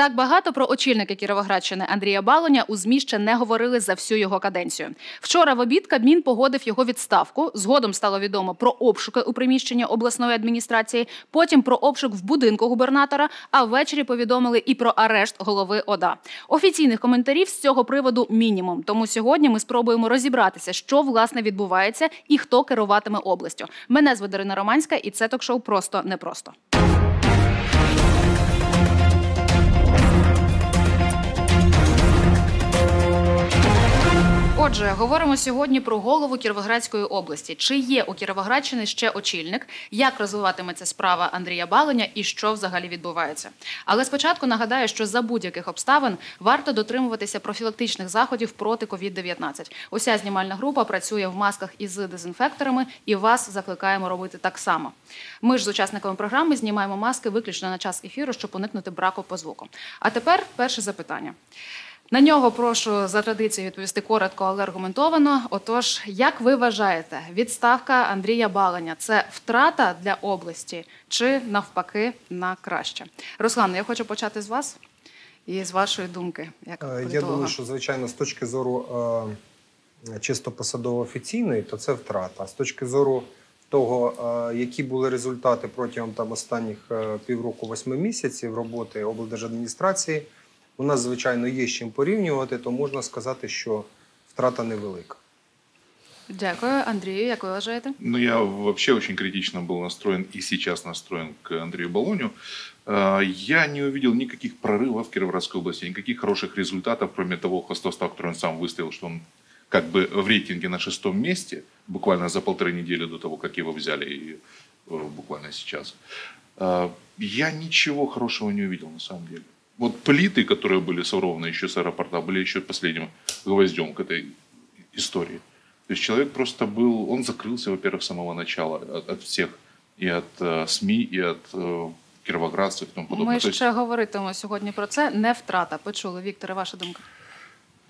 Так багато про очільника Кіровоградщини Андрія Балоня у ЗМІ ще не говорили за всю його каденцію. Вчора в обід Кабмін погодив його відставку. Згодом стало відомо про обшуки у приміщенні обласної адміністрації, потім про обшук в будинку губернатора. А ввечері повідомили і про арешт голови ОДА. Офіційних коментарів з цього приводу мінімум. Тому сьогодні ми спробуємо розібратися, що власне відбувається і хто керуватиме областю. Мене звати Дарина Романська, і це ток-шоу просто непросто. Отже, говоримо сьогодні про голову Кіровоградської області. Чи є у Кіровоградщини ще очільник? Як розвиватиметься справа Андрія Баленя і що взагалі відбувається? Але спочатку нагадаю, що за будь-яких обставин варто дотримуватися профілактичних заходів проти COVID-19. Уся знімальна група працює в масках із дезінфекторами, і вас закликаємо робити так само. Ми ж з учасниками програми знімаємо маски виключно на час ефіру, щоб уникнути браку по звуку. А тепер перше запитання. На нього прошу за традицією відповісти коротко, але аргументовано. Отож, як ви вважаєте, відставка Андрія Баланя це втрата для області чи навпаки на краще? Руслан, я хочу почати з вас і з вашої думки. Як Е. Я думаю, що звичайно, з точки зору е, чисто посадово офіційної, то це втрата. З точки зору того, е, які були результати протягом там останніх півроку восьми місяців роботи облдержадміністрації, у нас звичайно є з чим порівнювати, то можна сказати, що втрата невелика. Дякую, Андрію. Як ви вважаєте? Ну, я вообще очень критично был настроен и сейчас настроен к Андрею Балоню. Э, Я не увидел никаких прорывов в Кировоградской области, никаких хороших результатов, кроме того хвастовства, который он сам выставил, что он как бы в рейтинге на шестом месте, буквально за полторы недели до того, как его взяли, и э, буквально сейчас. Э, Я ничего хорошего не увидел на самом деле. Вот плиты, которые были сворованы еще с аэропорта, были еще последним гвоздем к этой истории. То есть человек просто был, он закрылся, во-первых, с самого начала от, от всех, и от э, СМИ, и от э, кировоградцев и тому подобное. Ми То есть- ще говоритимемо сьогодні про це. Не втрата. Почули. Вікторе, ваша думка.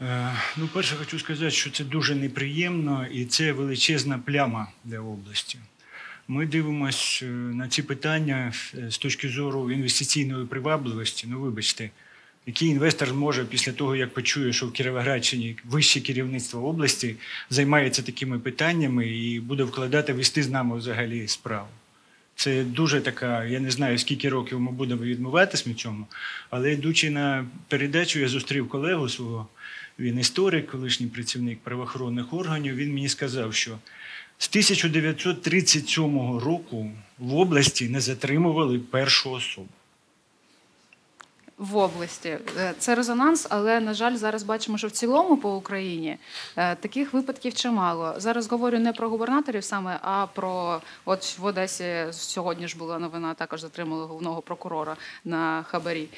Е, Ну, перше, хочу сказати, що це дуже неприємно і це величезна пляма для області. Ми дивимося на ці питання е, з точки зору інвестиційної привабливості. Ну, вибачте, який інвестор може після того, як почує, що в Кіровоградщині вище керівництво області займається такими питаннями і буде вкладати вести з нами взагалі справу. Це дуже така, я не знаю, скільки років ми будемо відмовлятися від цьому, але йдучи на передачу, я зустрів колегу свого, він історик, колишній працівник правоохоронних органів. Він мені сказав, що з 1937 року в області не затримували першу особу. в області. Е, Це резонанс, але на жаль, зараз бачимо, що в цілому по Україні е, таких випадків чимало. Зараз говорю не про губернаторів саме, а про от в Одесі сьогодні ж була новина. Також затримали головного прокурора на хабарі.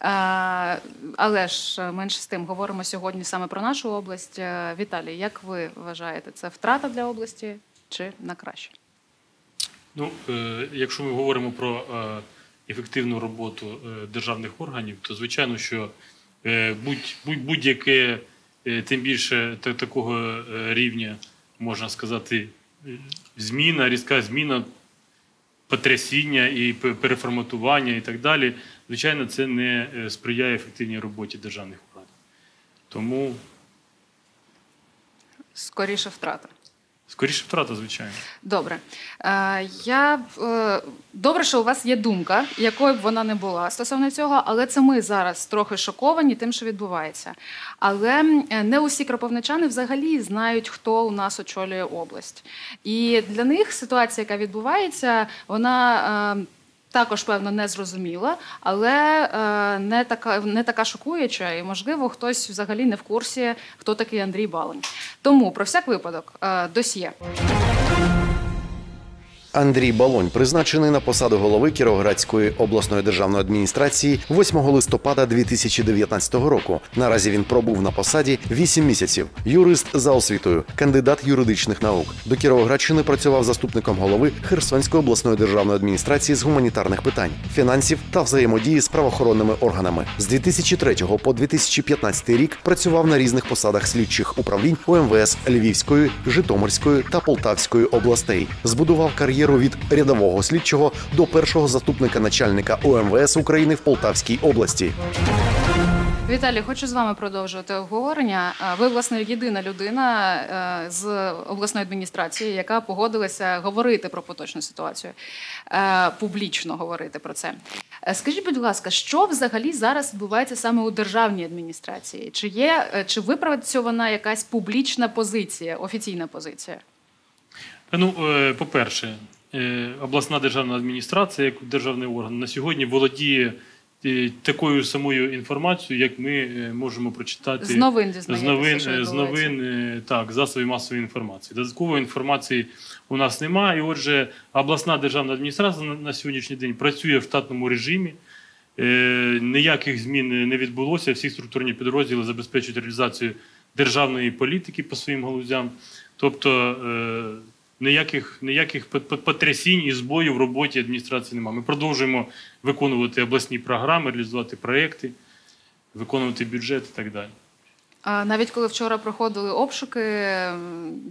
Е, Але ж менше з тим говоримо сьогодні саме про нашу область. Е, Віталій, як ви вважаєте, це втрата для області чи на краще? Ну, е, якщо ми говоримо про ефективну роботу державних органів, то звичайно, що будь, будь, будь-яке, тим більше такого рівня, можна сказати, зміна, різка зміна, потрясіння і переформатування і так далі, звичайно, це не е, сприяє ефективній роботі державних органів. Тому Скоріше втрата. скоріше втрата, звичайно. Добре. Е, я е, добре, що у вас є думка, якою б вона не була стосовно цього, але це ми зараз трохи шоковані тим, що відбувається. Але не усі кропивничани взагалі знають, хто у нас очолює область. І для них ситуація, яка відбувається, вона. Також, певно, не зрозуміла, але е, не така не така шокуюча, і можливо, хтось взагалі не в курсі, хто такий Андрій Балень. Тому про всяк випадок е, досьє. Андрій Балонь призначений на посаду голови Кіровоградської обласної державної адміністрації 8 листопада 2019 року. Наразі він пробув на посаді 8 місяців. Юрист за освітою, кандидат юридичних наук. До Кіровоградщини працював заступником голови Херсонської обласної державної адміністрації з гуманітарних питань, фінансів та взаємодії з правоохоронними органами. З 2003 по 2015 рік працював на різних посадах слідчих управлінь УМВС Львівської, Житомирської та Полтавської областей. Збудував кар'єру кар'єру від рядового слідчого до першого заступника начальника УМВС України в Полтавській області. Віталій, хочу з вами продовжувати обговорення. Ви, власне, єдина людина е, з обласної адміністрації, яка погодилася говорити про поточну ситуацію, е, публічно говорити про це. Е, Скажіть, будь ласка, що взагалі зараз відбувається саме у державній адміністрації? Чи є чи випрацьована якась публічна позиція, офіційна позиція? Ну, по-перше, обласна державна адміністрація, як державний орган, на сьогодні володіє е, такою самою інформацією, як ми е, можемо прочитати З новин з новин, е, з новин е, так, засобів масової інформації. Додаткової інформації у нас немає. І отже, обласна державна адміністрація на, сьогоднішній день працює в штатному режимі. Е, ніяких змін не відбулося. Всі структурні підрозділи забезпечують реалізацію державної політики по своїм галузям. Тобто е, ніяких, ніяких пот- пот- потрясінь і збоїв в роботі адміністрації немає. Ми продовжуємо виконувати обласні програми, реалізувати проекти, виконувати бюджет і так далі. А навіть коли вчора проходили обшуки,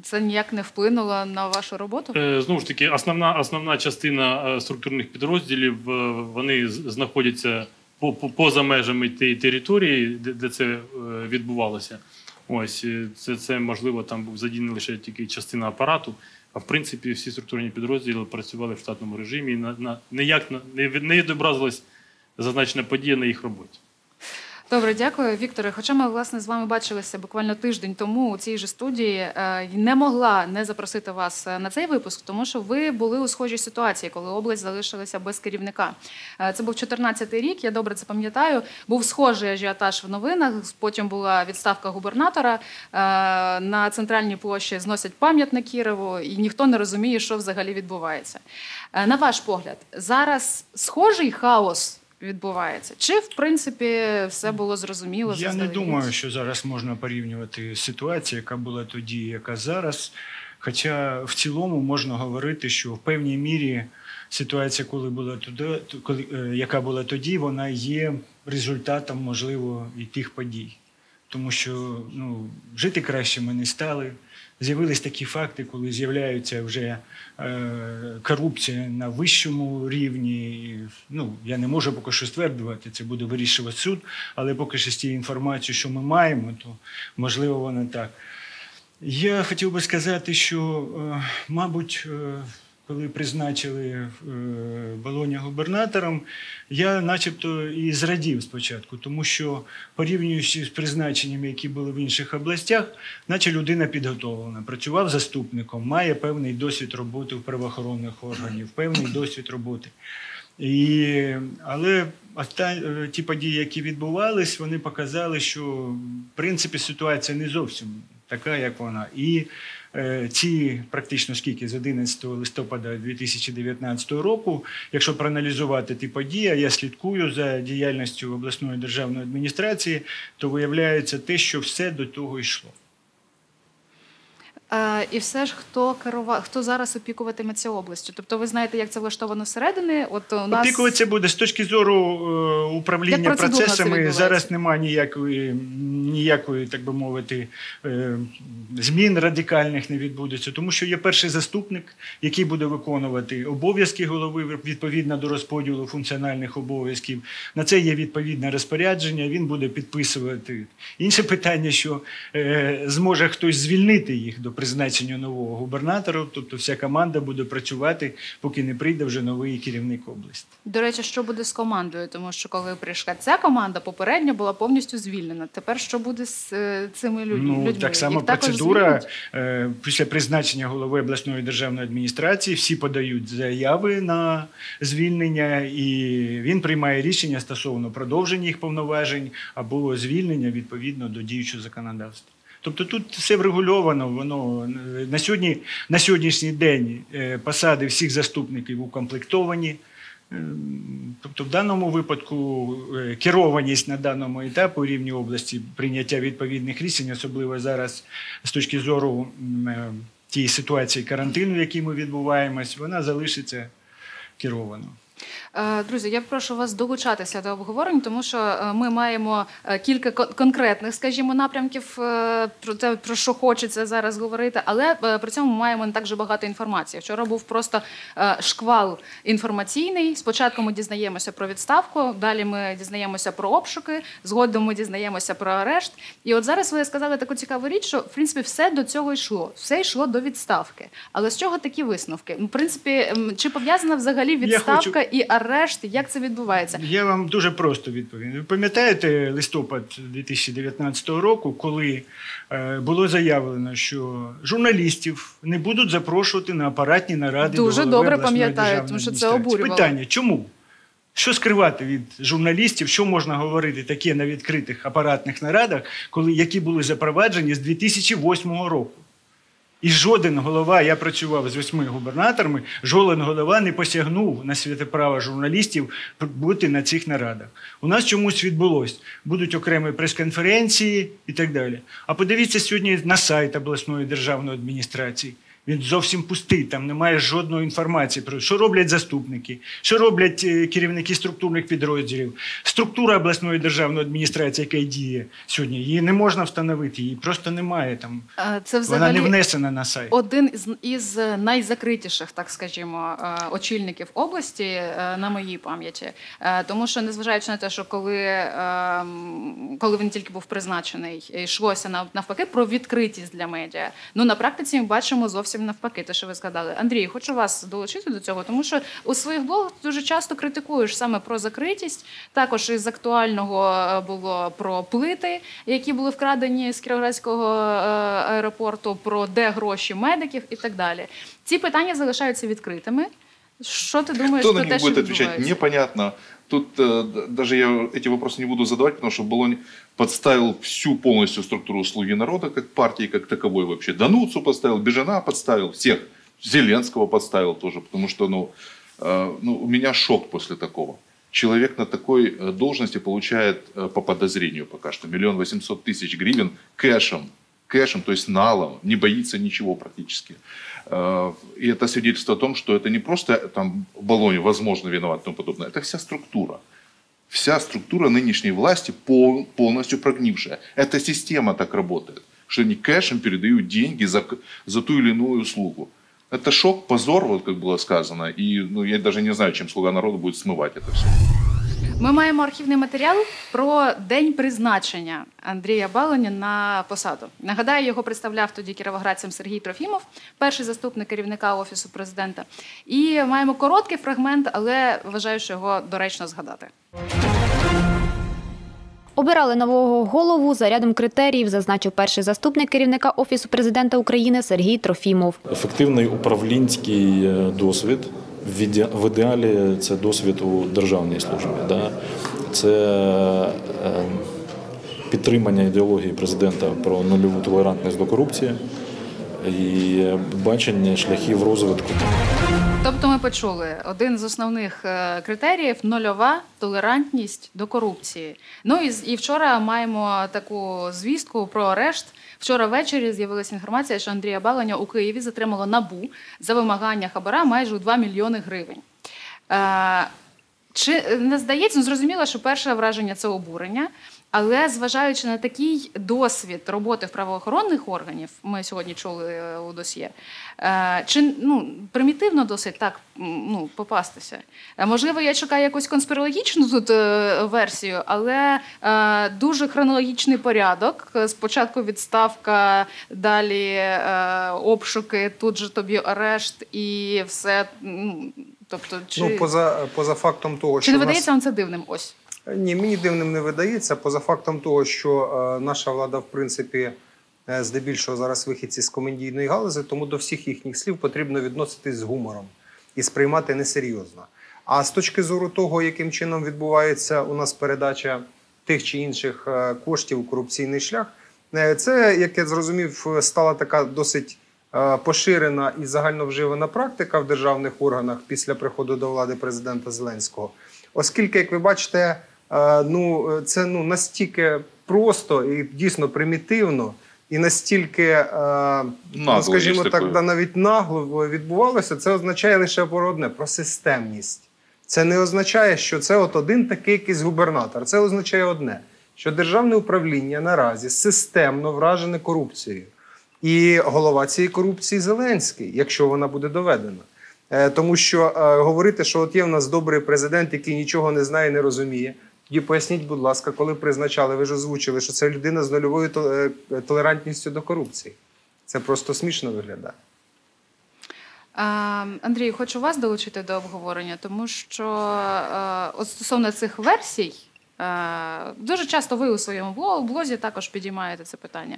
це ніяк не вплинуло на вашу роботу? Е, Знову ж таки, основна, основна частина е, структурних підрозділів е, вони знаходяться по- по- поза межами тієї території, де, це відбувалося. Ось це, це можливо там був задіяний лише тільки частина апарату. А в принципі, всі структурні підрозділи працювали в штатному режимі. і На, на ніяк не, не відобразилась зазначена подія на їх роботі. Добре, дякую, Вікторе. Хоча ми власне з вами бачилися буквально тиждень тому у цій же студії, е, не могла не запросити вас е, на цей випуск, тому що ви були у схожій ситуації, коли область залишилася без керівника. Е, Це був 14-й рік. Я добре це пам'ятаю. Був схожий ажіотаж в новинах. Потім була відставка губернатора. На центральній площі зносять пам'ятник Кірову, і ніхто не розуміє, що взагалі відбувається. На ваш погляд, зараз схожий хаос відбувається? Чи в принципі все було зрозуміло? Я не думаю, що зараз можна порівнювати ситуацію, яка була тоді, яка зараз. Хоча в цілому можна говорити, що в певній мірі ситуація, коли була туди, коли, е, яка була тоді, вона є результатом, можливо, і тих подій. Тому що ну, жити краще ми не стали. З'явились такі факти, коли з'являється вже е, корупція на вищому рівні. Ну, я не можу поки що стверджувати, це буде вирішувати суд, але поки що з тією інформацією, що ми маємо, то можливо воно так. Я хотів би сказати, що, е, мабуть, е, коли призначили е, Болоня губернатором, я начебто і зрадів спочатку, тому що порівнюючи з призначеннями, які були в інших областях, наче людина підготовлена, працював заступником, має певний досвід роботи в правоохоронних органів, певний досвід роботи. І, але е, ті події, які відбувались, вони показали, що в принципі ситуація не зовсім така, як вона. І ці практично скільки з 11 листопада 2019 року, якщо проаналізувати ті події, я слідкую за діяльністю обласної державної адміністрації, то виявляється те, що все до того йшло. Е, І все ж хто керував, хто зараз опікуватиметься областю? Тобто, ви знаєте, як це влаштовано зсередини? От у нас Опікуватися буде з точки зору е, управління процесами. Зараз немає ніякої, ніякої, так би мовити, е, змін радикальних не відбудеться, тому що є перший заступник, який буде виконувати обов'язки голови відповідно до розподілу функціональних обов'язків. На це є відповідне розпорядження. Він буде підписувати. Інше питання, що зможе хтось звільнити їх до призначення нового губернатора, тобто вся команда буде працювати, поки не прийде вже новий керівник області. до речі, що буде з командою? Тому що коли прийшла ця команда, попередня була повністю звільнена. Тепер що буде з е, цими людьми? Ну, так само Їх процедура е, після призначення голови обласної державної адміністрації. Всі подають заяви на звільнення, і він приймає рішення стосовно продовження їх повноважень або звільнення відповідно до діючого законодавства. Тобто тут все врегульовано. Воно е, на сьогодні на сьогоднішній день е, посади всіх заступників укомплектовані. Ем, Тобто, в даному випадку е, керованість на даному етапі у рівні області прийняття відповідних рішень, особливо зараз з точки зору е, тієї ситуації карантину, в якій ми відбуваємось, вона залишиться керовано. Е, Друзі, я прошу вас долучатися до обговорень, тому що е, ми маємо е, кілька конкретних, скажімо, напрямків про те, про що хочеться зараз говорити, але при цьому маємо не так же багато інформації. Вчора був просто шквал інформаційний. Спочатку ми дізнаємося про відставку, далі ми дізнаємося про обшуки, згодом ми дізнаємося про арешт. І от зараз ви сказали таку цікаву річ, що в принципі все до цього йшло. Все йшло до відставки. Але з чого такі висновки? В принципі, чи пов'язана взагалі відставка і арешт? Як це відбувається? Я вам дуже просто відповім. Ви пам'ятаєте листопад 2019 року, коли е, було заявлено, що журналістів не будуть запрошувати на апаратні наради. Дуже до добре пам'ятаю, тому що це обурювало. Питання: чому? Що скривати від журналістів, що можна говорити таке на відкритих апаратних нарадах, коли які були запроваджені з 2008 року? І жоден голова, я працював з восьми губернаторами, жоден голова не посягнув на святе право журналістів бути на цих нарадах. У нас чомусь відбулось. Будуть окремі прес-конференції і так далі. А подивіться сьогодні на сайт обласної державної адміністрації. Він зовсім пустий, там немає жодної інформації про що роблять заступники, що роблять е, керівники структурних підрозділів. Структура обласної державної адміністрації, яка діє сьогодні, її не можна встановити, її просто немає там. Це Вона взагалі не внесена на сайт. один із, із найзакритіших, так скажімо, е, очільників області е, на моїй пам'яті. Тому що, незважаючи на те, що коли, е, коли він тільки був призначений, йшлося навпаки про відкритість для медіа. Ну на практиці ми бачимо зовсім навпаки, те, що ви згадали. Андрій, хочу вас долучити до цього, тому що у своїх блогах дуже часто критикуєш саме про закритість. Також із актуального е, було про плити, які були вкрадені з Кіровоградського е, аеропорту, про де гроші медиків і так далі. Ці питання залишаються відкритими. Що ти думаєш Кто на них будет отвечать, непонятно. Тут э, даже я эти вопросы не буду задавать, потому что Болонь подставил всю полностью структуру «Слуги народа» как партии, как таковой вообще. Дануцу подставил, Бежана подставил, всех. Зеленского подставил тоже, потому что ну, э, ну, у меня шок после такого. Человек на такой э, должности получает э, по подозрению пока что миллион восемьсот тысяч гривен кэшем, кэшем, то есть налом, не боится ничего практически. Э, И это свидетельство о том, что это не просто там Болоне, возможно, виноват и тому подобное, это вся структура. Вся структура нынешней власти пол- полностью прогнившая. Эта система так работает, что они кэшем передают деньги за, за ту или иную услугу. Это шок, позор, вот как было сказано. И ну, я даже не знаю, чем слуга народа будет смывать это все. Ми маємо архівний матеріал про день призначення Андрія Баланя на посаду. Нагадаю, його представляв тоді кіровоградцям Сергій Трофімов, перший заступник керівника офісу президента. І маємо короткий фрагмент, але вважаю, що його доречно згадати. Обирали нового голову за рядом критеріїв, зазначив перший заступник керівника Офісу президента України Сергій Трофімов. Ефективний управлінський е, досвід. В ідеалі це досвід у державній службі. Да? Це е, підтримання ідеології президента про нульову толерантність до корупції і бачення шляхів розвитку. Тобто, ми почули один з основних е, критеріїв нульова толерантність до корупції. Ну і, і вчора маємо таку звістку про арешт. Вчора ввечері з'явилася інформація, що Андрія Баланя у Києві затримало набу за вимагання хабара майже у 2 мільйони гривень. Е, чи не здається, ну зрозуміло, що перше враження це обурення, але зважаючи на такий досвід роботи в правоохоронних органів, ми сьогодні чули е, у досьє, е, чи ну примітивно досить так ну, попастися? Е, Можливо, я чекаю якусь конспірологічну тут версію, але дуже хронологічний порядок. Спочатку відставка, далі обшуки, тут же тобі арешт і все. ну, Тобто, чи, Ну, поза, поза фактом того, чи що не в нас- видається вам це дивним? Ось. Ні, мені дивним не видається. Поза фактом того, що е, наша влада, в принципі, е, здебільшого зараз вихідці з комедійної галузі, тому до всіх їхніх слів потрібно відноситись з гумором і сприймати несерйозно. А з точки зору того, яким чином відбувається у нас передача тих чи інших е, коштів у корупційний шлях, е, це, як я зрозумів, е, стала така досить е, поширена і загальновживана практика в державних органах після приходу до влади президента Зеленського. Оскільки, як ви бачите, е, ну е, це ну настільки просто і дійсно примітивно, і настільки, е, ну, Нагло скажімо так, да, навіть нагло відбувалося, це означає лише про одне про системність. Це не означає, що це от один такий якийсь губернатор. Це означає одне, що державне управління наразі системно вражене корупцією. І голова цієї корупції Зеленський, якщо вона буде доведена. Е, Тому що е, говорити, що от є в нас добрий президент, який нічого не знає, не розуміє. Тоді поясніть, будь ласка, коли призначали, ви ж озвучили, що це людина з нульовою е, толерантністю до корупції. Це просто смішно виглядає. Андрій, хочу вас долучити до обговорення, тому що е, от стосовно цих версій. е, Дуже часто ви у своєму бло- блозі також підіймаєте це питання.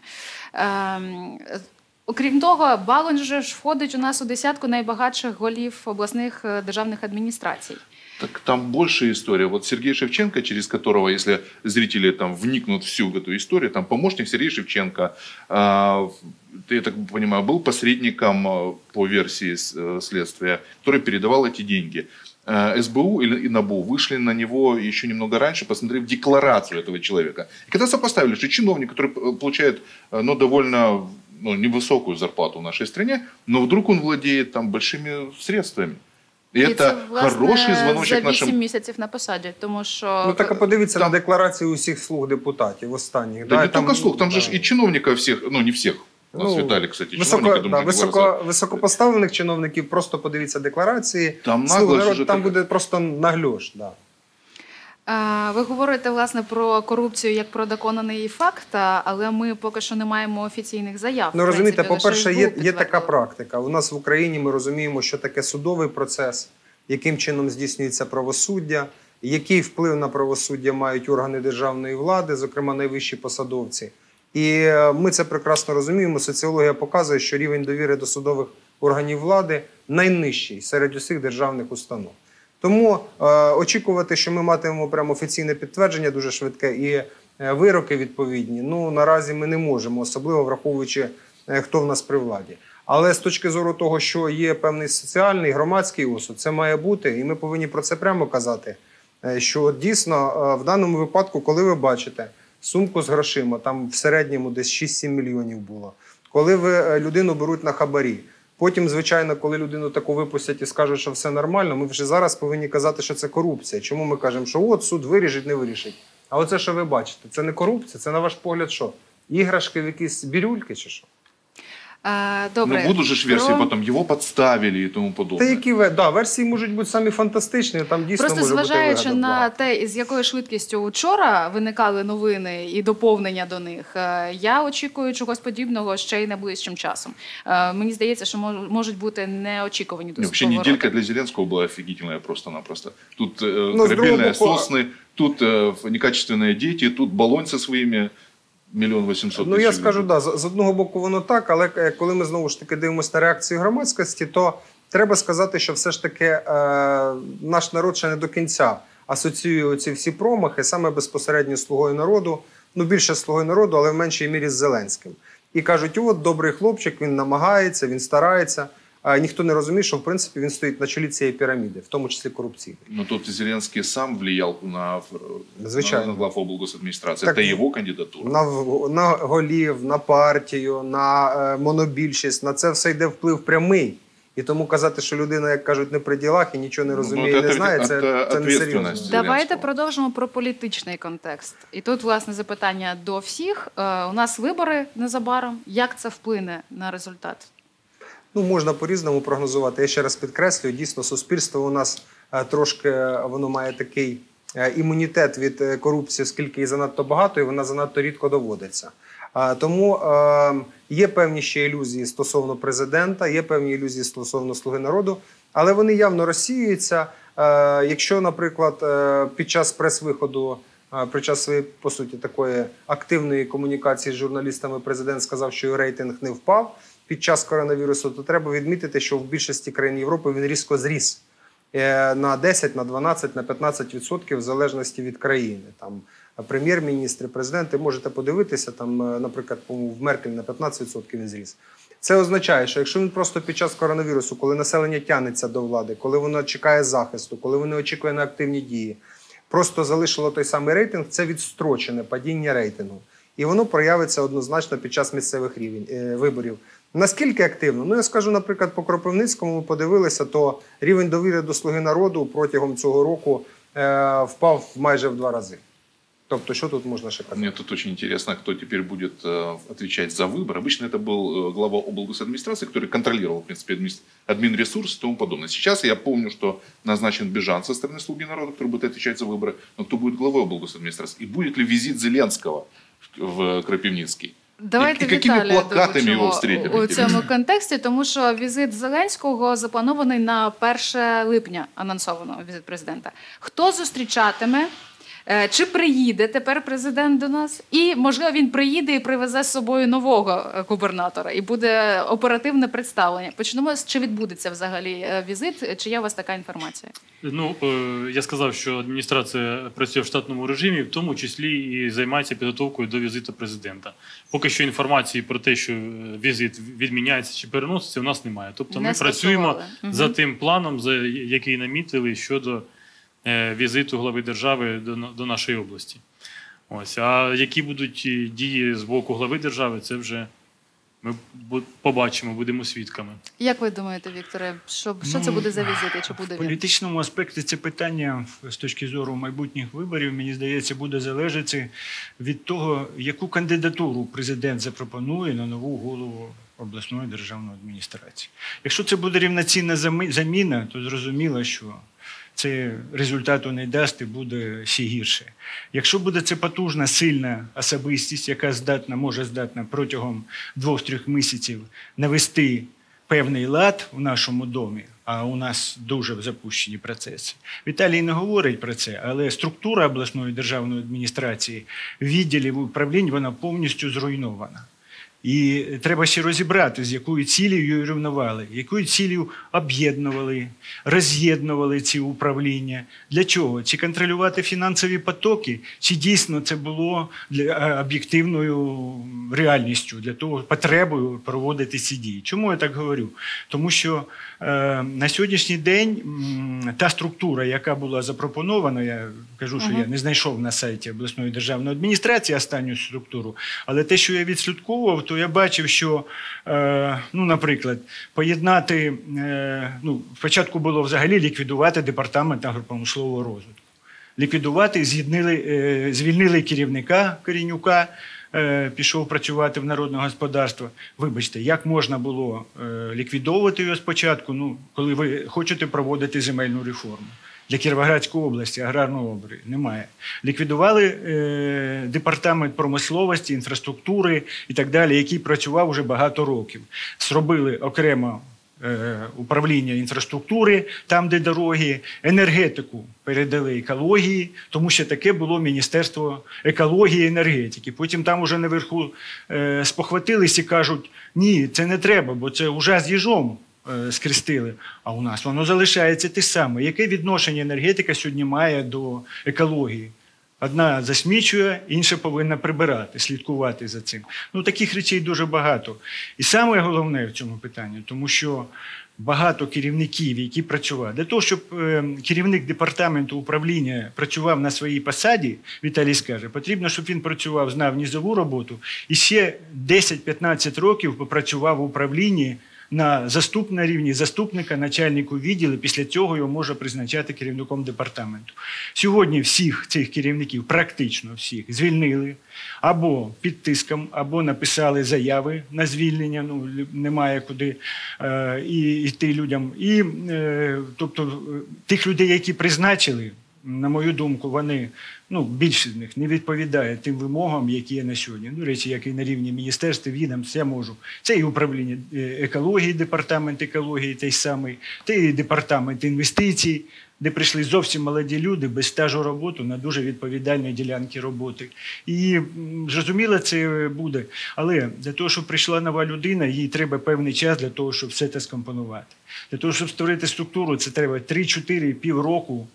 Окрім того, Балон же входить у нас у десятку найбагатших голів обласних державних адміністрацій. Так там больше история. Вот Сергей Шевченко, через которого, если зрители там вникнут всю эту историю, там помощник Сергей Шевченко, ты, я так понимаю, был посредником а, по версии э, следствия, который передавал эти деньги. А, СБУ или НАБУ вышли на него еще немного раньше, посмотрев декларацию этого человека. И когда сопоставили, что чиновник, который э, получает э, ну, довольно ну, невысокую зарплату в нашей стране, но вдруг он владеет там большими средствами. И, это це, власне, хороший звоночек за 8 нашим місяців на посаді, тому що Ну так а подивіться Там- на декларації усіх слуг депутатів останніх. Да, не там- только слух, там же ж і чиновника всіх, ну не всіх. У нас Ну, Виталий, кстати, Високо, чиновника, да, думаю, високо, високопоставлених чиновників, просто подивіться декларації. Там Слуг нагло народу, там так... буде просто нагльош. Да. Ви говорите власне про корупцію як про доконаний факт, але ми поки що не маємо офіційних заяв. Ну розумієте, по-перше, є, є така практика. У нас в Україні ми розуміємо, що таке судовий процес, яким чином здійснюється правосуддя, який вплив на правосуддя мають органи державної влади, зокрема найвищі посадовці. І е, ми це прекрасно розуміємо. Соціологія показує, що рівень довіри до судових органів влади найнижчий серед усіх державних установ. Тому е, очікувати, що ми матимемо прямо офіційне підтвердження дуже швидке і е, вироки відповідні. Ну наразі ми не можемо, особливо враховуючи, е, хто в нас при владі. Але з точки зору того, що є певний соціальний громадський осуд, це має бути, і ми повинні про це прямо казати. е, Що дійсно е, в даному випадку, коли ви бачите сумку з грошима, там в середньому десь 6-7 мільйонів було. Коли ви людину беруть на хабарі, Потім, звичайно, коли людину таку випустять і скажуть, що все нормально, ми вже зараз повинні казати, що це корупція. Чому ми кажемо, що от суд вирішить, не вирішить. А оце, що ви бачите, це не корупція, це на ваш погляд, що? Іграшки в якісь бірюльки чи що? Е, Добре. Ну, будут же ж версии Про- потом, его подставили и тому Та подобное. які ве- да, версії можуть бути самі фантастичні, там дійсно Просто може бути зважаючи вигада. на Да. те, з якою швидкістю вчора виникали новини і доповнення до них, е, я очікую чогось подібного ще й найближчим часом. Е, Мені здається, що мож- можуть бути неочікувані Не, досить вообще повороти. неделька для Зеленского была офигительная просто-напросто. Тут э, Ну, с корабельные другого боку- сосны, тут э, некачественные дети, миллион восемьсот Ну я скажу, да, з одного боку воно так, але е, коли ми знову ж таки дивимося на реакцію громадськості, то треба сказати, що все ж таки е, наш народ ще не до кінця асоціює ці всі промахи саме безпосередньо слугою народу, ну більше слугою народу, але в меншій мірі з Зеленським. І кажуть: от добрий хлопчик, він намагається, він старається. А ніхто не розуміє, що в принципі він стоїть на чолі цієї піраміди, в тому числі корупційної. Но тут Зеленский сам влиял на, Звичайно. на глав облгосадминистрации. Так, Это его кандидатура. на, на голів, на партію, на е, монобільшість, на це все йде вплив прямий. І тому казати, що людина, як кажуть, не при ділах і нічого не Ну, розуміє, ну, і не знає, це, це не серйозно. Давайте продовжимо про політичний контекст. І тут, власне, запитання до всіх. Е, У нас вибори незабаром. Як це вплине на результат? Ну, можна по-різному прогнозувати. Я ще раз підкреслюю, дійсно, суспільство у нас е, трошки е, воно має такий е, імунітет від корупції, оскільки її занадто багато, і вона занадто рідко доводиться. Тому е, є певні ще ілюзії стосовно президента, є певні ілюзії стосовно слуги народу, але вони явно розсіюються. Якщо, наприклад, під час прес-виходу, під час своєї по суті такої активної комунікації з журналістами, президент сказав, що його рейтинг не впав під час коронавірусу, то треба відмітити, що в більшості країн Європи він різко зріс е, на 10, на 12, на 15 відсотків в залежності від країни. Там прем'єр-міністри, президенти можете подивитися, там, е, наприклад, в Меркель на 15 відсотків він зріс. Це означає, що якщо він просто під час коронавірусу, коли населення тягнеться до влади, коли воно чекає захисту, коли воно очікує на активні дії, просто залишило той самий рейтинг, це відстрочене падіння рейтингу. І воно проявиться однозначно під час місцевих рівень, е, виборів. Наскільки активно? Ну я скажу, наприклад, по Кропивницькому ми подивилися, то рівень довіри до слуги народу протягом цього року е, впав майже в два рази. Тобто, що тут можна ще казати? Мне тут очень интересно, кто теперь будет э, отвечать за выбор. Обычно это был э, глава облгосадминистрации, который контролировал, в принципе, админис- админресурс и тому подобное. Сейчас я помню, что назначен Бежан со стороны «Слуги народа», который будет отвечать за выборы. Но кто будет главой облгосадминистрации? И будет ли визит Зеленского в, в Крапивницкий? Давайте І Віталія плакатами його встрітять? у цьому контексті, тому що візит Зеленського запланований на 1 липня, анонсовано візит президента. Хто зустрічатиме? Е, Чи приїде тепер президент до нас? І можливо він приїде і привезе з собою нового е, губернатора, і буде оперативне представлення. Почнемо з чи відбудеться взагалі е, візит? Чи є у вас така інформація? Ну, я сказав, що адміністрація працює в штатному режимі, в тому числі і займається підготовкою до візиту президента. Поки що інформації про те, що візит відміняється чи переноситься, у нас немає. Тобто Не ми працюємо скасували. Мгм. за тим планом, за який намітили щодо візиту глави держави до, на- до нашої області. Ось. А які будуть е, дії з боку глави держави, це вже ми побачимо, будемо свідками. Як ви думаєте, Вікторе, що, що це Ну, буде за візит чи буде В політичному аспекті це питання з точки зору майбутніх виборів, мені здається, буде залежати від того, яку кандидатуру президент запропонує на нову голову обласної державної адміністрації. Якщо це буде рівноцінна замі- заміна, то зрозуміло, що це результату не дасть і буде ще гірше. Якщо буде це потужна, сильна особистість, яка здатна, може здатна протягом двох-трьох місяців навести певний лад в нашому домі, а у нас дуже запущені процеси. Віталій не говорить про це, але структура обласної державної адміністрації, відділів управлінь, вона повністю зруйнована. І треба ще розібрати, з якою цілею рівнували, якою цілею об'єднували, роз'єднували ці управління. Для чого? Чи контролювати фінансові потоки, чи дійсно це було для е, об'єктивною реальністю, для того потребою проводити ці дії. Чому я так говорю? Тому що на сьогоднішній день та структура, яка була запропонована, я кажу, що я не знайшов на сайті обласної державної адміністрації останню структуру, але те, що я відслідковував, то я бачив, що, е, ну, наприклад, поєднати, е, ну, спочатку було взагалі ліквідувати департамент агропромислового розвитку. Ліквідувати, е, звільнили керівника Корінюка, е, пішов працювати в народне господарство. Вибачте, як можна було е, ліквідовувати його спочатку, ну, коли ви хочете проводити земельну реформу? Для Кіровоградської області аграрного обри немає. Ліквідували е, департамент промисловості, інфраструктури і так далі, який працював уже багато років. Зробили окремо управління інфраструктури, там, де дороги, енергетику передали екології, тому що таке було Міністерство екології і енергетики. Потім там уже наверху е, спохватились і кажуть: ні, це не треба, бо це вже з їжом. е, Скрестили, а у нас воно залишається те саме. Яке відношення енергетика сьогодні має до екології? Одна засмічує, інша повинна прибирати, слідкувати за цим. Ну таких речей дуже багато. І саме головне в цьому питанні, тому що багато керівників, які працювали для того, щоб е, керівник департаменту управління працював на своїй посаді, Віталій скаже, потрібно, щоб він працював, знав нізову роботу і ще 10-15 років попрацював в управлінні на заступ на рівні заступника, начальнику відділу. Після цього його може призначати керівником департаменту. Сьогодні всіх цих керівників, практично всіх, звільнили або під тиском, або написали заяви на звільнення. Ну немає куди е, і йти людям. І е, тобто е, тих людей, які призначили. На мою думку, вони ну більшість з них не відповідає тим вимогам, які є на сьогодні. Ну, речі, як і на рівні міністерств, відомств, я можу. Це і управління е, екології, департамент екології, той самий, це і департамент інвестицій, де прийшли зовсім молоді люди без стажу роботи на дуже відповідальні ділянки роботи. І зрозуміло, це буде. Але для того, щоб прийшла нова людина, їй треба певний час для того, щоб все це скомпонувати. Для того, щоб створити структуру, це треба 3-4 півроку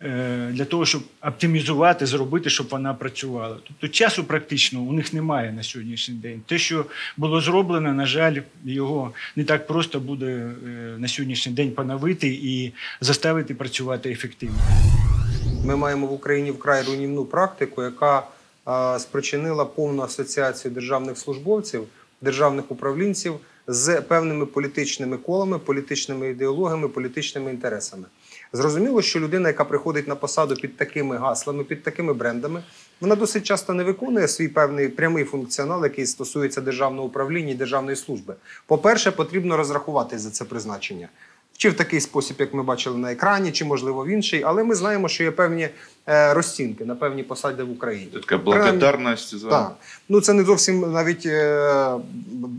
для того, щоб оптимізувати, зробити, щоб вона працювала. Тобто часу практично у них немає на сьогоднішній день. Те, що було зроблено, на жаль, його не так просто буде е, на сьогоднішній день поновити і заставити працювати ефективно. Ми маємо в Україні вкрай руйнівну практику, яка е, спричинила повну асоціацію державних службовців, державних управлінців з певними політичними колами, політичними ідеологами, політичними інтересами. Зрозуміло, що людина, яка приходить на посаду під такими гаслами, під такими брендами, вона досить часто не виконує свій певний прямий функціонал, який стосується державного управління і державної служби. По-перше, потрібно розрахувати за це призначення. Чи в такий спосіб, як ми бачили на екрані, чи можливо в інший, але ми знаємо, що є певні е, розцінки на певні посади в Україні. Такая Принаймні, за... так. Ну це не зовсім навіть е,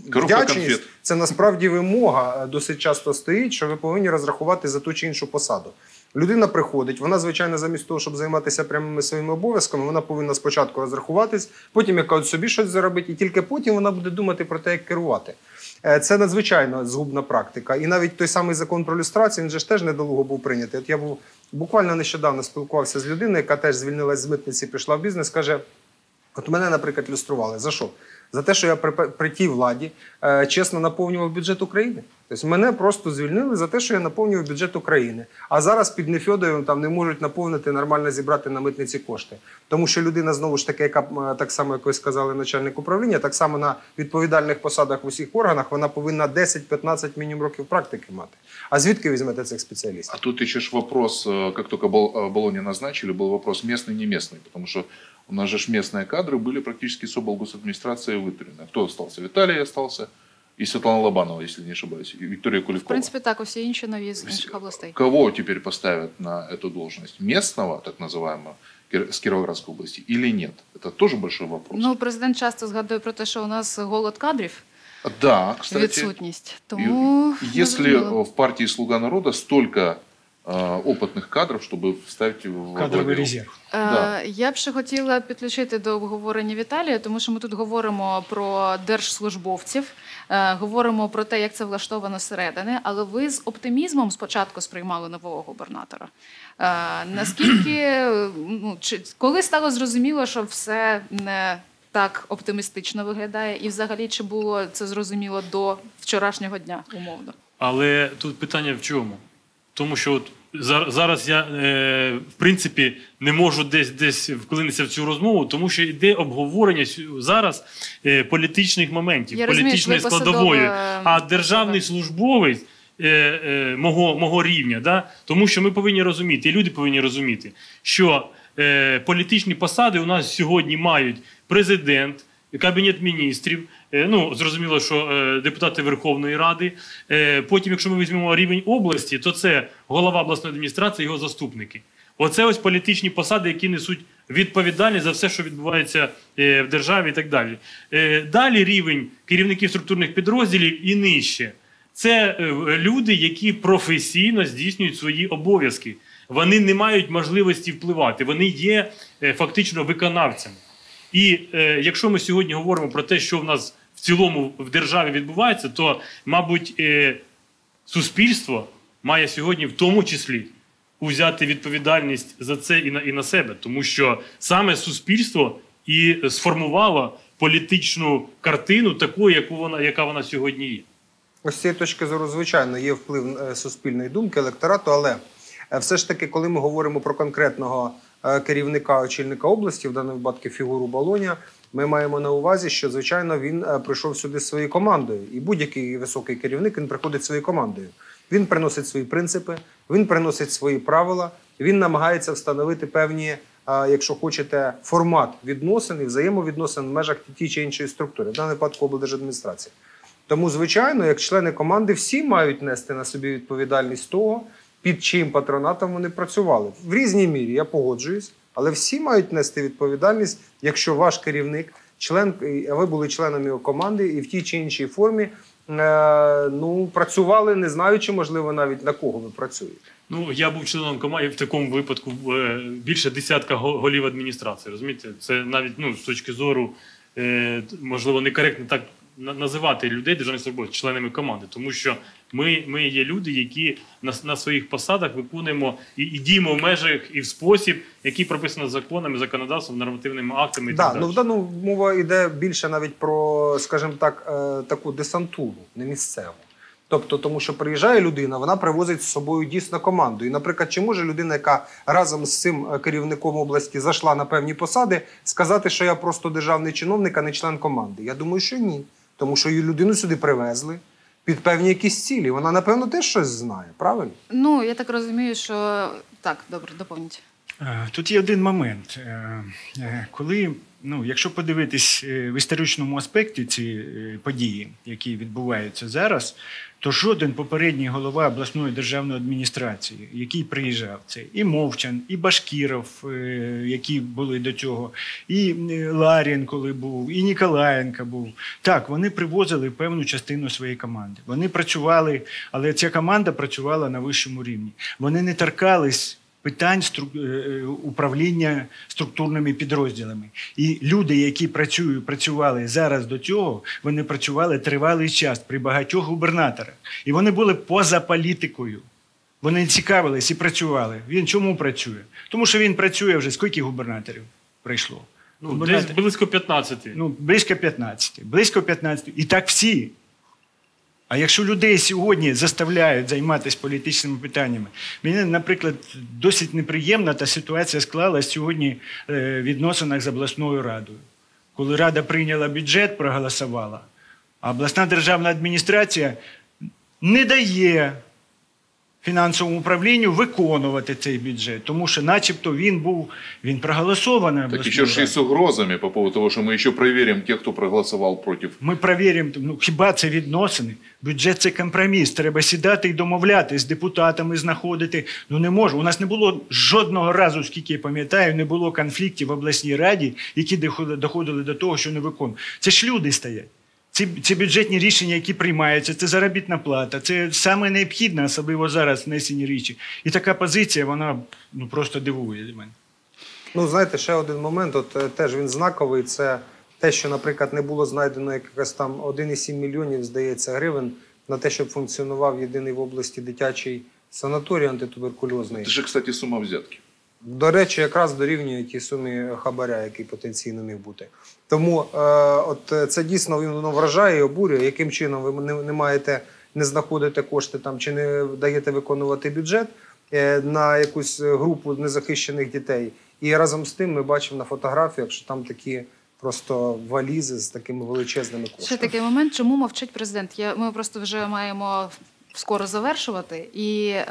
вдячність. конфет. Це насправді вимога е, досить часто стоїть, що ви повинні розрахувати за ту чи іншу посаду. Людина приходить, вона, звичайно, замість того, щоб займатися прямими своїми обов'язками, вона повинна спочатку розрахуватись, потім як кажуть, собі щось заробити, і тільки потім вона буде думати про те, як керувати. Е, Це надзвичайно згубна практика. І навіть той самий закон про люстрацію він же ж теж недолуго був прийнятий. От я був буквально нещодавно спілкувався з людиною, яка теж звільнилась з митниці, пішла в бізнес, каже: От мене, наприклад, люстрували. За що? За те, що я при, при тій владі е, чесно наповнював бюджет України. Тобто мене просто звільнили за те, що я наповнював бюджет України. А зараз під Нефьодовим там не можуть наповнити нормально зібрати на митниці кошти. Тому що людина знову ж таки, яка е, так само, як ви сказали, начальник управління, так само на відповідальних посадах в усіх органах, вона повинна 10-15 мінімум років практики мати. А звідки візьмете цих спеціалістів? А тут еще ж вопрос, э, как только Бол- э, Болонью назначили, был вопрос местный, не местный, потому что у нас же ж местные кадры были практически с облгосадминистрации вытурены. Кто остался? Виталий остался и Светлана Лобанова, если не ошибаюсь, и Виктория В Куликова. принципі, так, усі інші нові з інших областей. Кого теперь поставят на эту должность? Местного, так называемого, Кир- с Кировоградской области или нет? Это тоже большой вопрос. Ну, президент часто згадує про те, що у нас голод кадрів, да, кстати. відсутність. Тому И Если незрозуміло. э, в партии «Слуга народа» столько э, опытных кадров, чтобы вставить в Кадровий главе. резерв. Да. Е, Я б ще хотіла підключити до обговорення Віталія, тому що ми тут говоримо про держслужбовців, е, говоримо про те, як це влаштовано зсередини. Але ви з оптимізмом спочатку сприймали нового губернатора. Е, Наскільки е, ну чи коли стало зрозуміло, що все не так оптимістично виглядає, і взагалі чи було це зрозуміло до вчорашнього дня, умовно? Але тут питання в чому? Тому що от зараз я е, в принципі не можу десь десь вклинитися в цю розмову, тому що йде обговорення зараз е, політичних моментів, Я політичної складової. посадова, А державний службовець е, мого, мого рівня, да? тому що ми повинні розуміти, і люди повинні розуміти, що е, політичні посади у нас сьогодні мають президент, кабінет міністрів. Е, Ну, зрозуміло, що е, депутати Верховної Ради. Е, Потім, якщо ми візьмемо рівень області, то це голова обласної адміністрації, його заступники. Оце ось політичні посади, які несуть відповідальність за все, що відбувається в державі, і так далі. Далі рівень керівників структурних підрозділів і нижче. Це люди, які професійно здійснюють свої обов'язки. Вони не мають можливості впливати. Вони є фактично виконавцями. І е, якщо ми сьогодні говоримо про те, що в нас в цілому в державі відбувається, то, мабуть, е, суспільство має сьогодні в тому числі узяти відповідальність за це і на, і на себе, тому що саме суспільство і сформувало політичну картину таку, яку вона, яка вона сьогодні є. Ось з цієї точки зору, звичайно, є вплив е, суспільної думки, електорату, але е, все ж таки, коли ми говоримо про конкретного керівника очільника області, в даному випадку фігуру Болоня, ми маємо на увазі, що звичайно він е, прийшов сюди своєю командою, і будь-який високий керівник він приходить своєю командою. Він приносить свої принципи, він приносить свої правила, він намагається встановити певні, е, якщо хочете, формат відносин і взаємовідносин в межах тієї чи іншої структури, в даному випадку облдержадміністрації. Тому, звичайно, як члени команди, всі мають нести на собі відповідальність того, під чиїм патронатом вони працювали. В різній мірі я погоджуюсь, але всі мають нести відповідальність, якщо ваш керівник, член, а ви були членом його команди, і в тій чи іншій формі е, ну, працювали, не знаючи, можливо, навіть на кого ви працюєте. Ну, я був членом команди в такому випадку е, більше десятка голів адміністрації. Розумієте, це навіть ну, з точки зору, е, можливо, некоректно так називати людей державних службовців членами команди, тому що ми, ми є люди, які на, на своїх посадах виконуємо і, і діємо в межах і в спосіб, який прописано законами, законодавством, нормативними актами і Да, так далі. ну в даному мова йде більше навіть про, скажімо так, е, таку десантуру, не місцеву. Тобто, тому що приїжджає людина, вона привозить з собою дійсно команду. І, наприклад, чи може людина, яка разом з цим е, керівником області зайшла на певні посади, сказати, що я просто державний чиновник, а не член команди? Я думаю, що ні. Тому що її людину сюди привезли. під певні якісь цілі. Вона, напевно, теж щось знає, правильно? Ну я так розумію, що так, добре, доповніть. Е, Тут є один момент. Е, е, Коли, ну, якщо подивитись е, в історичному аспекті ці е, події, які відбуваються зараз, то жоден попередній голова обласної державної адміністрації, який приїжджав, це і Мовчан, і Башкіров, е, які були до цього, і Ларін, коли був, і Ніколаєнко був. Так, вони привозили певну частину своєї команди. Вони працювали, але ця команда працювала на вищому рівні. Вони не торкались питань стру- е, управління структурними підрозділами. І люди, які працюють, працювали зараз до цього, вони працювали тривалий час при багатьох губернаторах. І вони були поза політикою. Вони цікавились і працювали. Він чому працює? Тому що він працює вже скільки губернаторів прийшло? Ну, десь близько 15. Ну, близько 15. Близько 15. І так всі. А якщо людей сьогодні заставляють займатися політичними питаннями, мені, наприклад, досить неприємна та ситуація склалась сьогодні е, в відносинах з обласною радою. Коли рада прийняла бюджет, проголосувала, а обласна державна адміністрація не дає фінансовому управлінню виконувати цей бюджет, тому що, начебто, він був він проголосований. Так же и радою. с угрозами по поводу того, что мы еще проверим тех, кто проголосовал против. Ми перевіримо, ну хіба це відносини? Бюджет це компроміс. Треба сідати і домовляти з депутатами, знаходити. Ну не можу. У нас не було жодного разу, скільки я пам'ятаю, не було конфліктів в обласній раді, які доходили до того, що не виконують. Це ж люди стоять. Ці, ці бюджетні рішення, які приймаються, це заробітна плата, це саме необхідне, особливо зараз внесені річі. І така позиція, вона ну просто дивує мене. Ну, знаєте, ще один момент, от е, теж він знаковий. Це те, що, наприклад, не було знайдено якось там 1,7 мільйонів, здається, гривень на те, щоб функціонував єдиний в області дитячий санаторій антитуберкульозний. Это же, кстати, сумма взятки. До речі, якраз дорівнює тій сумі хабаря, який потенційно міг бути. Тому е, от е, це дійсно воно вражає і обурює, яким чином ви не, не маєте, не знаходите кошти там чи не даєте виконувати бюджет е, на якусь групу незахищених дітей. І разом з тим ми бачимо на фотографіях, що там такі просто валізи з такими величезними коштами. Ще такий момент, чому мовчить президент? Я, ми просто вже маємо скоро завершувати. І е,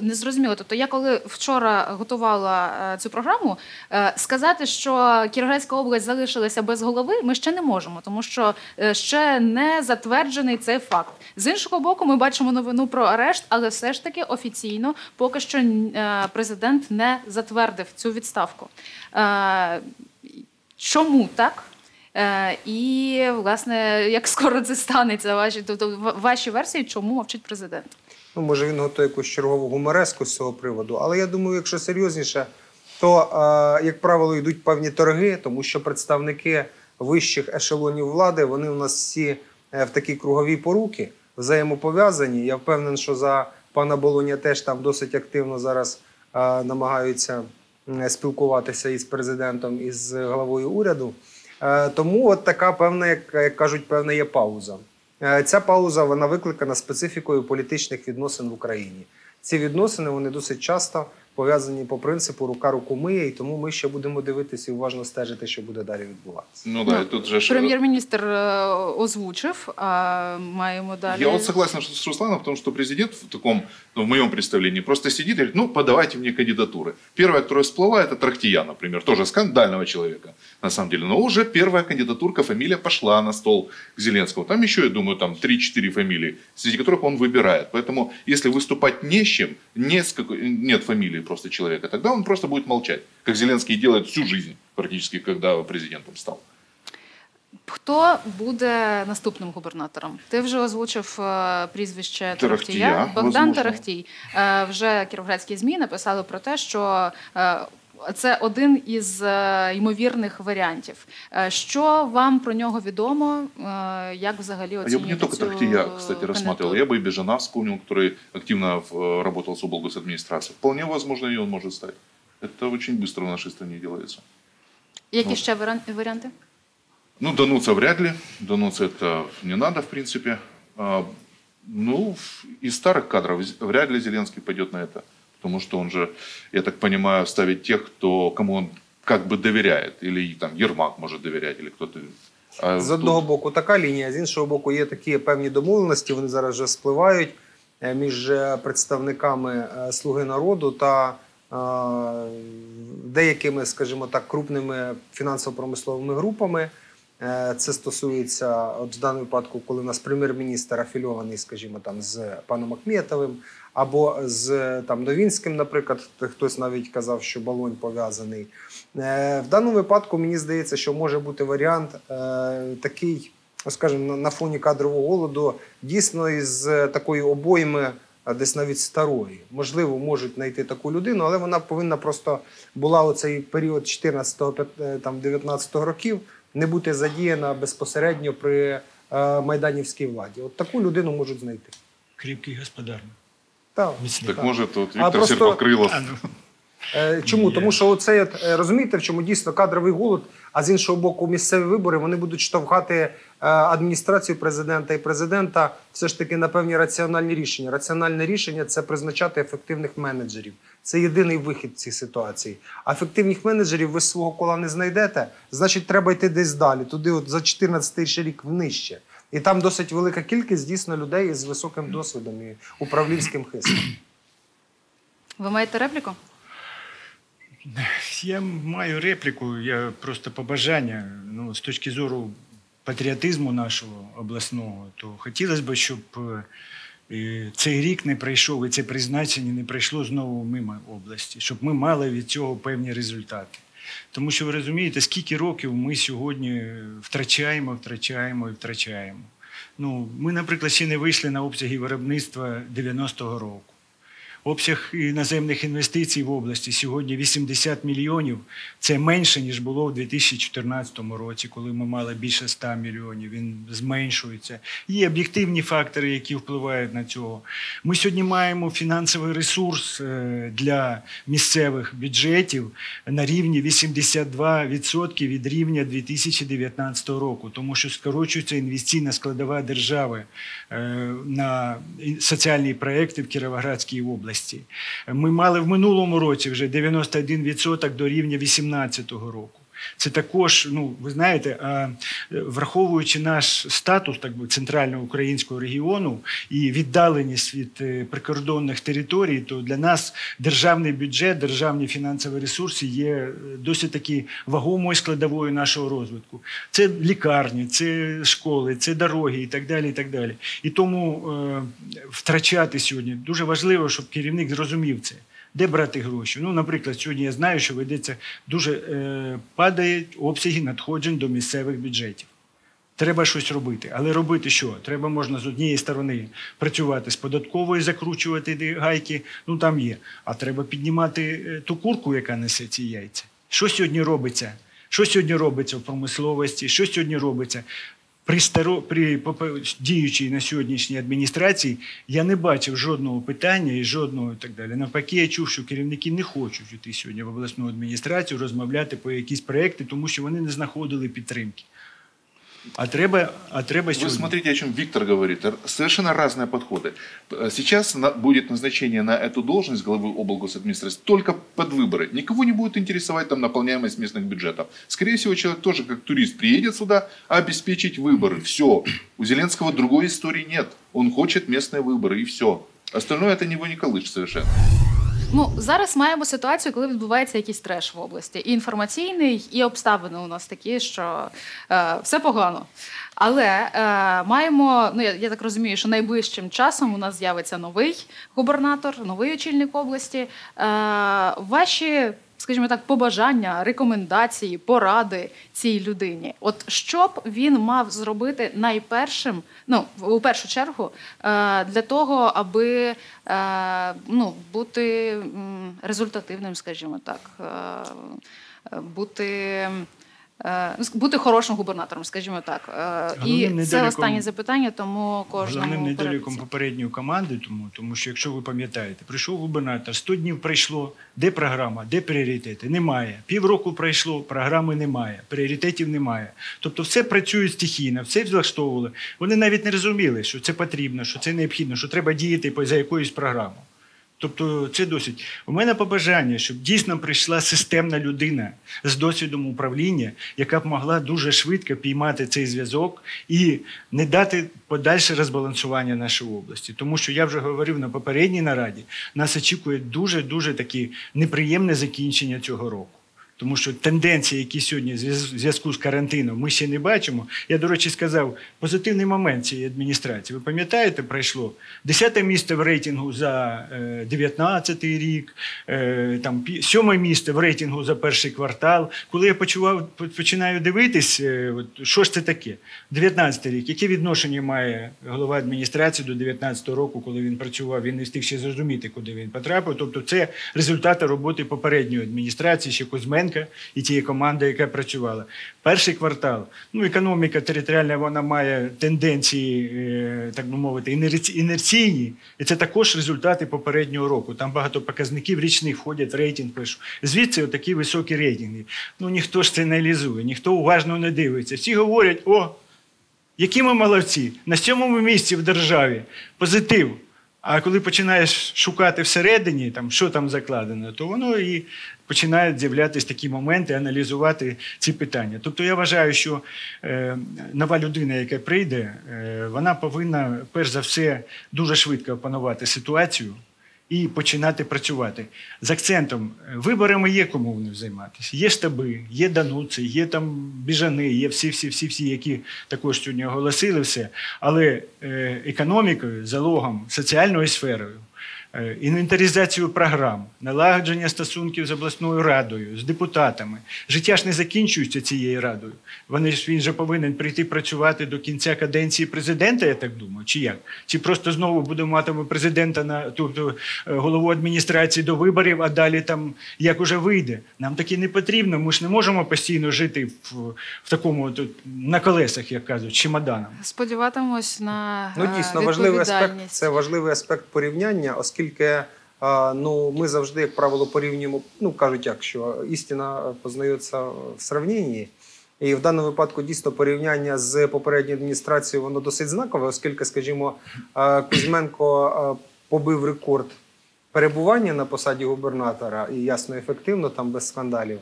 не зрозуміло. Тобто, я коли вчора готувала е, цю програму, е, сказати, що Кіровоградська область залишилася без голови, ми ще не можемо, тому що е, ще не затверджений цей факт. З іншого боку, ми бачимо новину про арешт, але все ж таки офіційно поки що е, президент не затвердив цю відставку. Е, чому так? Е, і, власне, як скоро це станеться, ваші, тобто ваші версії, чому мовчить президент? Ну, може, він готує якусь чергову гумореску з цього приводу. Але я думаю, якщо серйозніше, то, е, як правило, йдуть певні торги, тому що представники вищих ешелонів влади вони у нас всі е, в такій круговій поруки, взаємопов'язані. Я впевнений, що за пана Болоня теж там досить активно зараз намагаються спілкуватися із президентом, і з главою уряду. Е, Тому от така певна, як, кажуть, певна є пауза. Е, Ця пауза вона викликана специфікою політичних відносин в Україні. Ці відносини вони досить часто пов'язані по принципу рука руку миє, і тому ми ще будемо дивитися і уважно стежити, що буде далі відбуватися. Ну да, Ну, и тут же... ж- Прем'єр-міністр е, озвучив, а маємо далі. Я вот согласен что- с Русланом, потому что президент в таком, ну, в моем представлении, просто сидит и говорит, ну, подавайте мне кандидатуры. Первая, которая всплыла, это Трактия, например, тоже скандального человека, на самом деле. Но уже первая кандидатурка, фамилия пошла на стол к Зеленскому. Там еще, я думаю, там 3-4 фамилии, среди которых он выбирает. Поэтому, если выступать не с чем, не с какой, нет фамилии просто человека, тогда он просто будет молчать, как Зеленский делает всю жизнь практически, когда президентом стал. Хто буде наступним губернатором? Ти вже озвучив е, прізвище Тарахтія. Богдан. Тарахтій. Е, Вже кіровградські ЗМІ написали про те, що е, це один із е, ймовірних варіантів. Е, Що вам про нього відомо? Е, Як взагалі А я бы не оцінюєте только цю Трактия, кстати, рассматривал. кандидатуру? Я бы и Бежана вспомнил, который активно э, работал с облгосадминистрацией. Вполне возможно, и он может стать. Это очень быстро в нашей стране делается. Які Ну. ще варіан- варіанти? Ну, Дануца вряд ли. Дануца это не надо, в принципе. А, ну, в- из старых кадров з- вряд ли Зеленский пойдет на это. Потому что он же, я так понимаю, ставит тех, кто, кому он как бы доверяет. Или там Ермак может доверять, или кто-то А З тут- одного боку така лінія, з іншого боку, є такі певні домовленості, вони зараз вже спливають е, між е, представниками е, Слуги народу та деякими, скажімо так, крупними фінансово-промисловими групами. Це стосується от в даному випадку, коли у нас прем'єр-міністр афільований, скажімо, там з паном Ахметовим, або з там Новінським, наприклад, хтось навіть казав, що балонь пов'язаний. Е, В даному випадку мені здається, що може бути варіант е, такий, скажімо, на, фоні кадрового голоду, дійсно із такої обойми. Десь навіть старої. Можливо, можуть знайти таку людину, але вона повинна просто була у цей період 14-19 років не бути задіяна безпосередньо при е, майданівській владі. От таку людину можуть знайти. Кріпкий господар. Так. Так Виктор просто- Серпокрылов А, ну, Е, Чому? Є. Тому що от, е, розумієте, в чому дійсно кадровий голод, а з іншого боку, місцеві вибори вони будуть штовхати е, адміністрацію президента і президента все ж таки на певні раціональні рішення. Раціональне рішення це призначати ефективних менеджерів. Це єдиний вихід цій ситуації. А ефективних менеджерів ви з свого кола не знайдете. Значить, треба йти десь далі, туди, от за 14 рік внище. І там досить велика кількість дійсно людей з високим досвідом і управлінським хистом. Ви маєте репліку? Я маю репліку, я просто побажання. Ну, з точки зору патріотизму нашого обласного, то хотілося б, щоб е, цей рік не пройшов і це призначення не пройшло знову мимо області, щоб ми мали від цього певні результати. Тому що ви розумієте, скільки років ми сьогодні втрачаємо, втрачаємо і втрачаємо. Ну, ми, наприклад, ще не вийшли на обсяги виробництва 90-го року. Обсяг іноземних інвестицій в області сьогодні 80 мільйонів. Це менше, ніж було в 2014 році, коли ми мали більше 100 мільйонів. Він зменшується. Є об'єктивні фактори, які впливають на цього. Ми сьогодні маємо фінансовий ресурс е, для місцевих бюджетів на рівні 82% від рівня 2019 року, тому що скорочується інвестиційна складова держави е, на соціальні проекти в Кіровоградській області. Ми мали в минулому році вже 91% до рівня 2018 року. Це також, ну ви знаєте, враховуючи наш статус так би центрального українського регіону і віддаленість від е, прикордонних територій, то для нас державний бюджет, державні фінансові ресурси є е, досить таки вагомою складовою нашого розвитку. Це лікарні, це школи, це дороги і так далі. І так далі. І тому е, втрачати сьогодні дуже важливо, щоб керівник зрозумів це. Де брати гроші? Ну, наприклад, сьогодні я знаю, що ведеться дуже е, падають обсяги надходжень до місцевих бюджетів. Треба щось робити. Але робити що? Треба можна з однієї сторони працювати з податковою, закручувати гайки, ну там є. А треба піднімати е, ту курку, яка несе ці яйця. Що сьогодні робиться? Що сьогодні робиться в промисловості? Що сьогодні робиться? При, старо, при діючій на сьогоднішній адміністрації я не бачив жодного питання і жодного і так далі. Навпаки, я чув, що керівники не хочуть йти сьогодні в обласну адміністрацію розмовляти про якісь проекти, тому що вони не знаходили підтримки. А треба, а треба Вы сьогодні. смотрите, о чем Виктор говорит. Совершенно разные подходы. Э, Сейчас на- будет назначение на эту должность главы облгосадминистрации только под выборы. Никого не будет интересовать там наполняемость местных бюджетов. Скорее всего, человек тоже как турист приедет сюда обеспечить выборы. Все. У Зеленского другой истории нет. Он хочет местные выборы и все. Остальное это него не колышет совершенно. Ну зараз маємо ситуацію, коли відбувається якийсь треш в області. І інформаційний, і обставини у нас такі, що е, все погано. Але е, маємо, ну я, я так розумію, що найближчим часом у нас з'явиться новий губернатор, новий очільник області. Е, ваші, скажімо так, побажання, рекомендації, поради цій людині. От що б він мав зробити найпершим, ну у першу чергу, е, для того, аби е, ну, бути результативним, скажімо так, е, бути. Е, ну, Бути хорошим губернатором, скажімо так. Е, Головним І це останнє запитання, тому кожному Головним недоліком попередньої команди, тому, тому що якщо ви пам'ятаєте, прийшов губернатор, 100 днів пройшло, де програма, де пріоритети? Немає. Півроку пройшло, програми немає, пріоритетів немає. Тобто все працює стихійно, все влаштовували. Вони навіть не розуміли, що це потрібно, що це необхідно, що треба діяти за якоюсь програмою. Тобто це досить. У мене побажання, щоб дійсно прийшла системна людина з досвідом управління, яка б могла дуже швидко піймати цей зв'язок і не дати подальше розбалансування нашої області. Тому що я вже говорив на попередній нараді, нас очікує дуже дуже таке неприємне закінчення цього року. Тому що тенденції, які сьогодні в зв'яз- зв'язку з карантином, ми ще не бачимо. Я, до речі, сказав позитивний момент цієї адміністрації. Ви пам'ятаєте, пройшло 10 місце в рейтингу за 2019 рік, е, там пі- сьоме місце в рейтингу за перший квартал. Коли я почував, починаю дивитись, е, що ж це таке? 19 рік. Яке відношення має голова адміністрації до 19 року, коли він працював? Він не встиг ще зрозуміти, куди він потрапив. Тобто, це результати роботи попередньої адміністрації, ще Кузьменка і тієї команди, яка працювала. Перший квартал. Ну, економіка територіальна вона має тенденції, е, так би мовити, інерційні. І це також результати попереднього року. Там багато показників річних входять рейтинг. Пишу. Звідси отакі високі рейтинги. Ну ніхто ж це не аналізує, ніхто уважно не дивиться. Всі говорять, о, які ми молодці, на сьомому місці в державі, позитив. А коли починаєш шукати всередині, там, що там закладено, то воно і починають з'являтися такі моменти, аналізувати ці питання. Тобто я вважаю, що е, нова людина, яка прийде, е, вона повинна перш за все дуже швидко опанувати ситуацію і починати працювати. З акцентом е, виборами є кому вони займатися. Є штаби, є дануци, є там біжани, є всі, всі, всі, всі, які також сьогодні оголосили все. Але е, економікою, залогом, соціальною сферою. Е, Інвентаризацію програм, налагодження стосунків з обласною радою, з депутатами. Життя ж не закінчується цією радою. Вони ж він же повинен прийти працювати до кінця каденції президента, я так думаю, чи як? Чи просто знову будемо матиме президента на тобто голову адміністрації до виборів, а далі там як уже вийде. Нам таке не потрібно. Ми ж не можемо постійно жити в, в такому от, на колесах, як кажуть, чемоданом. Сподіватимось на Ну, е, дійсно, важливий аспект це важливий аспект порівняння, оскільки е, ну, ми завжди, як правило, порівнюємо. Ну кажуть, як що істина познається в сравненні. І в даному випадку дійсно порівняння з попередньою адміністрацією воно досить знакове, оскільки, скажімо, е, Кузьменко е, побив рекорд перебування на посаді губернатора і ясно ефективно, там без скандалів.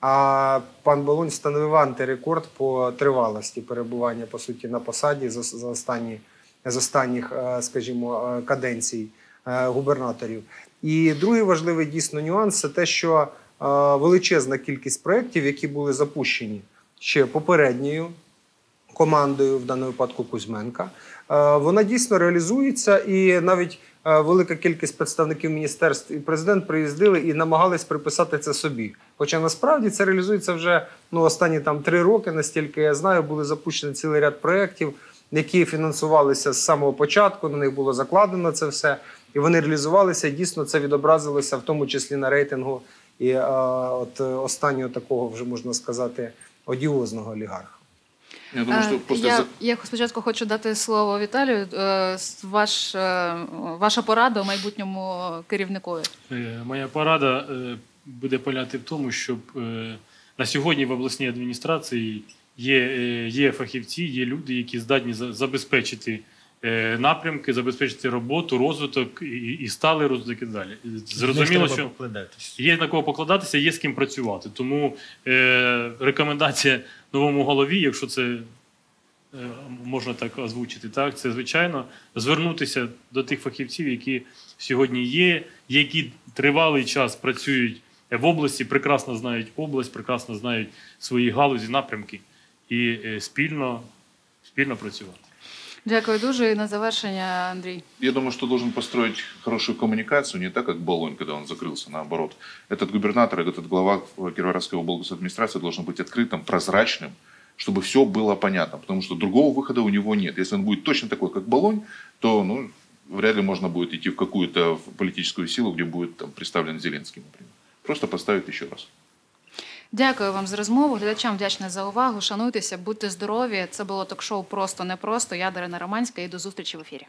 А пан Болонь встановив антирекорд по тривалості перебування по суті на посаді за, останні з останніх, скажімо, каденцій губернаторів. І другий важливий дійсно нюанс це те, що е, величезна кількість проєктів, які були запущені ще попередньою командою, в даному випадку Кузьменка, е, вона дійсно реалізується, і навіть е, велика кількість представників міністерств і президент приїздили і намагались приписати це собі. Хоча насправді це реалізується вже ну, останні там три роки, настільки я знаю, були запущені цілий ряд проєктів, які фінансувалися з самого початку. На них було закладено це все, і вони реалізувалися. І дійсно це відобразилося, в тому числі на рейтингу і е, от е, останнього такого вже можна сказати одіозного олігарха. Я думаю, Е, после... Я, я спочатку хочу дати слово Віталію. Ваш, ваша порада майбутньому керівникові. Моя порада буде полягати в тому, щоб на сьогодні в обласній адміністрації є, є фахівці, є люди, які здатні забезпечити напрямки, забезпечити роботу, розвиток і, і сталий розвиток і далі. Зрозуміло, що є на кого покладатися, є з ким працювати. Тому е, рекомендація новому голові, якщо це е, можна так озвучити, так це звичайно звернутися до тих фахівців, які сьогодні є, які тривалий час працюють в області, прекрасно знають область, прекрасно знають свої галузі, напрямки і е, спільно, спільно працювати. Дякую дуже. І на завершення, Андрій. Я думаю, что должен построить хорошую коммуникацию, не так, как Болонь, когда он закрылся, наоборот. Этот губернатор, этот глава Кировоградской областной администрации должен быть открытым, прозрачным, чтобы все было понятно, потому что другого выхода у него нет. Если он будет точно такой, как Болонь, то ну, вряд ли можно будет идти в какую-то политическую силу, где будет там, представлен Зеленский, например. Просто поставить еще раз. Дякую вам за розмову. Глядачам вдячна за увагу. Шануйтеся, будьте здорові. Це було ток-шоу Просто непросто. Я Дарина Романська і до зустрічі в ефірі.